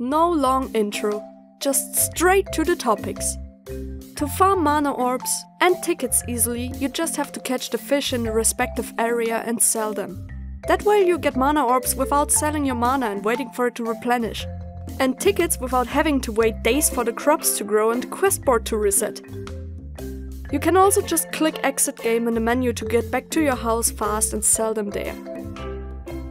No long intro, just straight to the topics. To farm mana orbs and tickets easily, you just have to catch the fish in the respective area and sell them. That way you get mana orbs without selling your mana and waiting for it to replenish. And tickets without having to wait days for the crops to grow and the quest board to reset. You can also just click exit game in the menu to get back to your house fast and sell them there.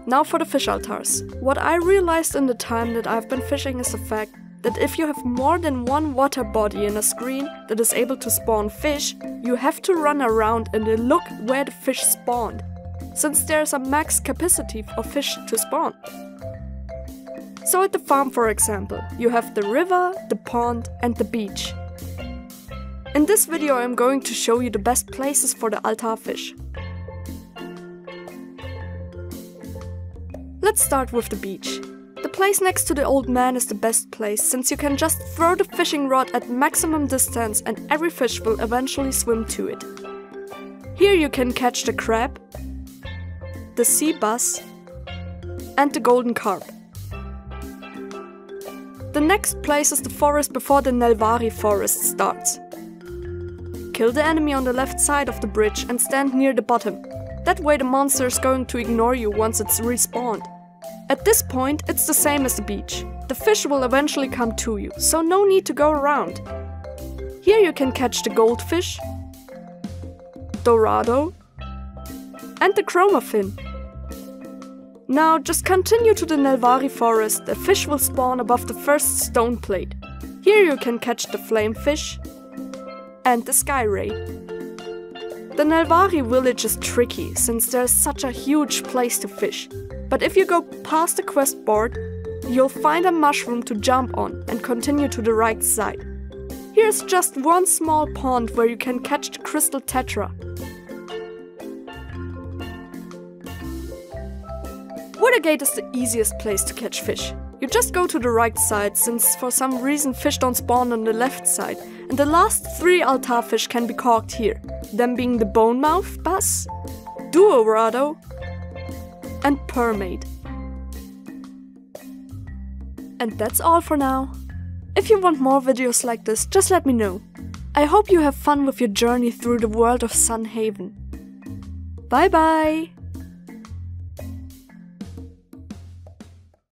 Now for the fish altars. What I realized in the time that I've been fishing is the fact that if you have more than one water body in a screen that is able to spawn fish, you have to run around and look where the fish spawned, since there's a max capacity of fish to spawn. So at the farm for example, you have the river, the pond and the beach. In this video I'm going to show you the best places for the altar fish. Let's start with the beach. The place next to the old man is the best place since you can just throw the fishing rod at maximum distance and every fish will eventually swim to it. Here you can catch the crab, the sea bass and the golden carp. The next place is the forest before the Nelvari forest starts. Kill the enemy on the left side of the bridge and stand near the bottom. That way the monster is going to ignore you once it's respawned. At this point, it's the same as the beach. The fish will eventually come to you, so no need to go around. Here you can catch the goldfish, dorado, and the chromafin. Now just continue to the Nelvari forest, the fish will spawn above the first stone plate. Here you can catch the flamefish and the sky ray. The Nelvari village is tricky since there's such a huge place to fish. But if you go past the quest board, you'll find a mushroom to jump on and continue to the right side. Here's just one small pond where you can catch the crystal tetra. Withergate is the easiest place to catch fish. You just go to the right side, since for some reason fish don't spawn on the left side, and the last three altar fish can be caught here, them being the bonemouth bass, duorado, and purrmaid. And that's all for now. If you want more videos like this, just let me know. I hope you have fun with your journey through the world of Sun Haven. Bye bye!